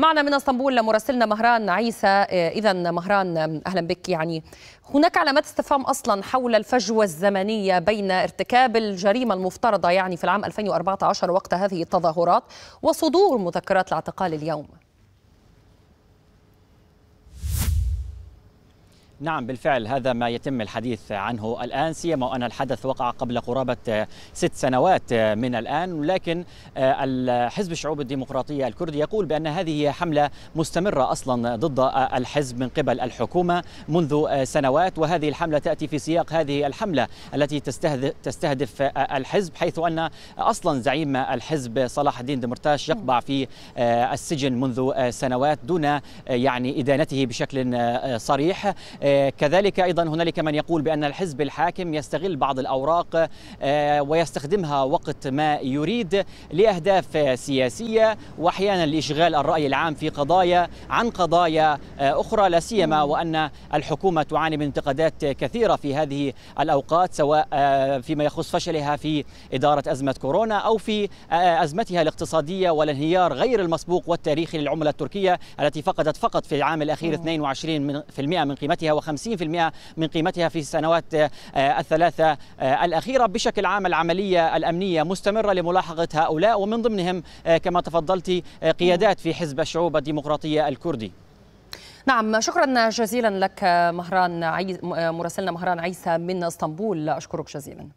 معنا من اسطنبول مراسلنا مهران عيسى. اذا مهران أهلا بك. يعني هناك علامات استفهام أصلا حول الفجوة الزمنية بين ارتكاب الجريمة المفترضة يعني في العام 2014 وقت هذه التظاهرات وصدور مذكرات الاعتقال اليوم. نعم بالفعل هذا ما يتم الحديث عنه الآن سيما وأن الحدث وقع قبل قرابة ست سنوات من الآن. لكن الحزب الشعوب الديمقراطية الكردي يقول بأن هذه هي حملة مستمرة أصلا ضد الحزب من قبل الحكومة منذ سنوات وهذه الحملة تأتي في سياق هذه الحملة التي تستهدف الحزب حيث أن أصلا زعيم الحزب صلاح الدين دمرتاش يقبع في السجن منذ سنوات دون يعني إدانته بشكل صريح. كذلك أيضا هنالك من يقول بأن الحزب الحاكم يستغل بعض الأوراق ويستخدمها وقت ما يريد لأهداف سياسية واحيانا لإشغال الرأي العام في قضايا عن قضايا أخرى لا سيما وأن الحكومة تعاني من انتقادات كثيرة في هذه الأوقات سواء فيما يخص فشلها في إدارة أزمة كورونا أو في أزمتها الاقتصادية والانهيار غير المسبوق والتاريخي للعملة التركية التي فقدت فقط في العام الأخير 22% من قيمتها و50% من قيمتها في السنوات الثلاثة الأخيرة بشكل عام العملية الأمنية مستمرة لملاحقة هؤلاء ومن ضمنهم كما تفضلت قيادات في حزب الشعوب الديمقراطية الكردي. نعم شكرا جزيلا لك مهران عي... مراسلنا مهران عيسى من إسطنبول. أشكرك جزيلا.